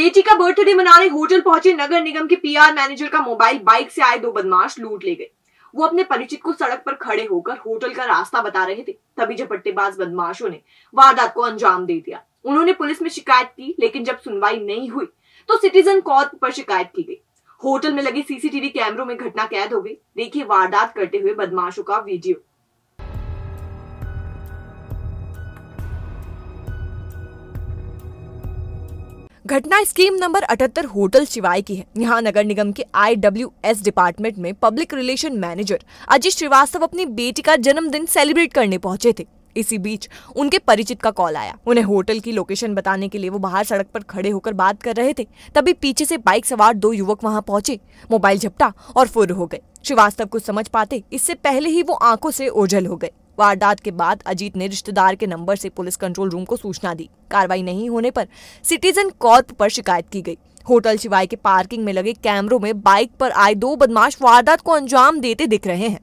बेटी का बर्थडे मनाने होटल पहुँचे नगर निगम के पीआर मैनेजर का मोबाइल, बाइक से आए दो बदमाश लूट ले गए। वो अपने परिचित को सड़क पर खड़े होकर होटल का रास्ता बता रहे थे। तभी झपट्टेबाज बदमाशों ने वारदात को अंजाम दे दिया। उन्होंने पुलिस में शिकायत की, लेकिन जब सुनवाई नहीं हुई तो सिटीजन कॉर्प पर शिकायत की गई। होटल में लगे सीसीटीवी कैमरों में घटना कैद हो गई। देखिए वारदात करते हुए बदमाशों का वीडियो। घटना स्कीम नंबर अठहत्तर होटल शिवाय की है। यहाँ नगर निगम के आईडब्ल्यूएस डिपार्टमेंट में public relation manager Ajit Srivastava अपनी बेटी का जन्मदिन सेलिब्रेट करने पहुँचे थे। इसी बीच उनके परिचित का कॉल आया। उन्हें होटल की लोकेशन बताने के लिए वो बाहर सड़क पर खड़े होकर बात कर रहे थे। तभी पीछे से बाइक सवार दो युवक वहाँ पहुँचे। मोबाइल झपटा और फुर हो गए। श्रीवास्तव को समझ पाते इससे पहले ही वो आँखों से ओझल हो गए। वारदात के बाद अजीत ने रिश्तेदार के नंबर से पुलिस कंट्रोल रूम को सूचना दी। कार्रवाई नहीं होने पर सिटीजन कॉर्प पर शिकायत की गई। होटल शिवाय के पार्किंग में लगे कैमरों में बाइक पर आए दो बदमाश वारदात को अंजाम देते दिख रहे हैं।